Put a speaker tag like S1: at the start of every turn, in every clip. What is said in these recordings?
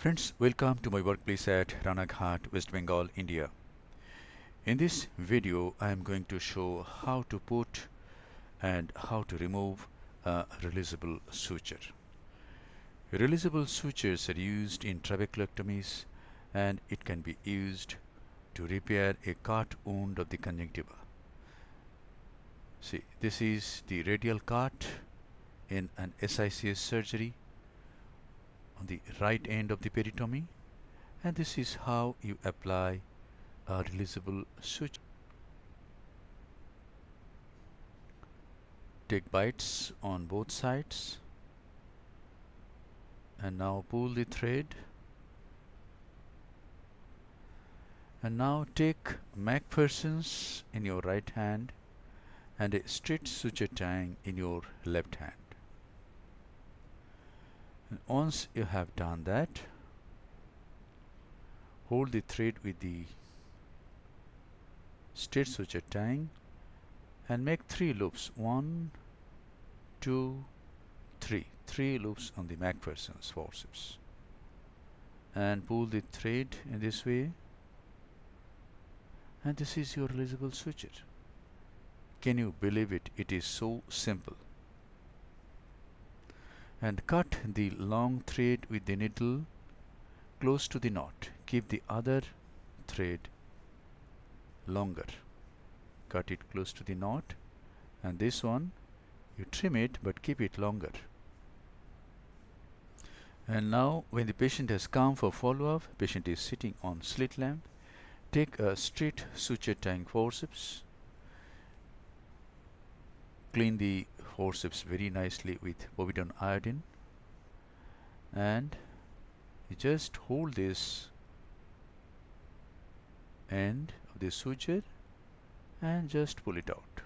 S1: Friends, welcome to my workplace at Ranaghat, West Bengal, India. In this video, I am going to show how to put and how to remove a releasable suture. Releasable sutures are used in trabeculectomies and it can be used to repair a cut wound of the conjunctiva. See, this is the radial cut in an SICS surgery on the right end of the peritomy and this is how you apply a releasable suture. Take bites on both sides and now pull the thread and now take MacPherson's in your right hand and a straight suture tying in your left hand and once you have done that hold the thread with the straight suture tying and make three loops. One two three. Three loops on the McPherson's forceps. And pull the thread in this way. And this is your releasable suture. Can you believe it? It is so simple and cut the long thread with the needle close to the knot. Keep the other thread longer. Cut it close to the knot and this one you trim it but keep it longer. And now when the patient has come for follow-up patient is sitting on slit lamp. Take a straight suture tying forceps clean the forceps very nicely with povidone iodine. And you just hold this end of the suture and just pull it out.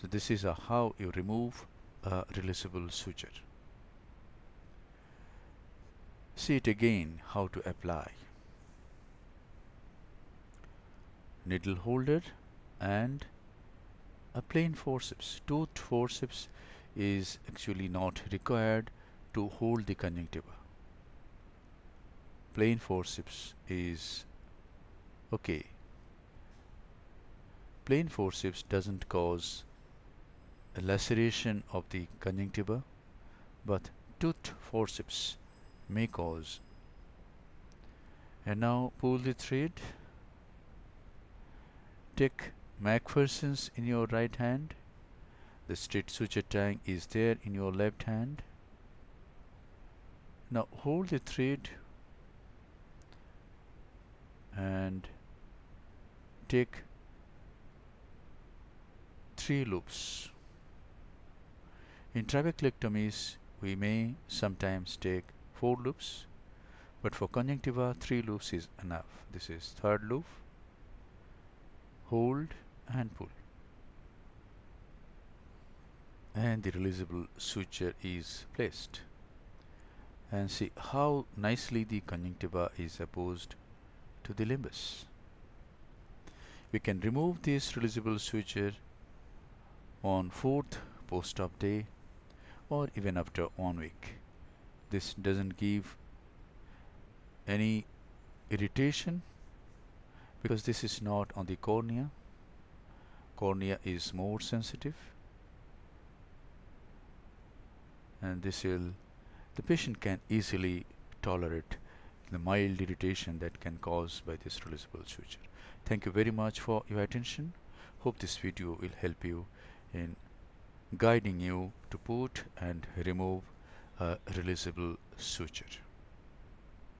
S1: So this is how you remove a releasable suture. See it again how to apply. Needle holder and a plain forceps toothed forceps is actually not required to hold the conjunctiva. Plain forceps is okay. Plain forceps doesn't cause a laceration of the conjunctiva but toothed forceps may cause. And now pull the thread. Take McPherson's in your right hand? The straight suture tying is there in your left hand? Now hold the thread and take three loops. In trabeculectomies we may sometimes take four loops but for conjunctiva three loops is enough. This is third loop. Hold and pull and the releasable suture is placed. And see how nicely the conjunctiva is opposed to the limbus. We can remove this releasable suture on fourth post-op day or even after one week. This doesn't give any irritation because this is not on the cornea cornea is more sensitive. And this will the patient can easily tolerate the mild irritation that can cause by this releasable suture. Thank you very much for your attention. Hope this video will help you in guiding you to put and remove a releasable suture